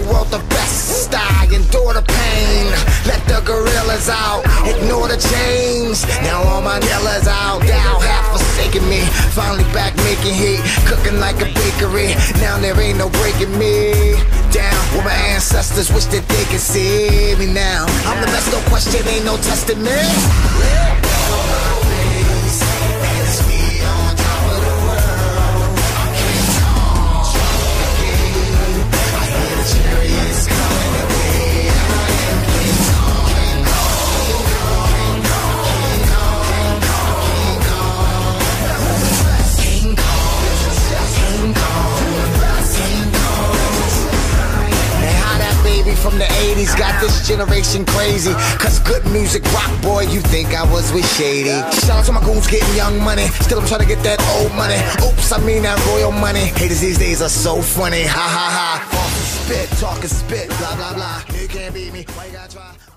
the world the best. I endure the pain, let the gorillas out, ignore the chains. Now all my dealers out, thou have forsaken me. Finally back making heat, cooking like a bakery. Now there ain't no breaking me down. Where my ancestors wish that they could see me now. I'm the best, no question, ain't no testing me. The 80s got this generation crazy. Cause good music, rock boy, you think I was with Shady. Shout out to my goons getting young money. Still I'm trying to get that old money. Oops, I mean that royal money. Haters these days are so funny. Ha ha ha. Spit, talking spit, blah blah blah. You can't beat me. Why you gotta try?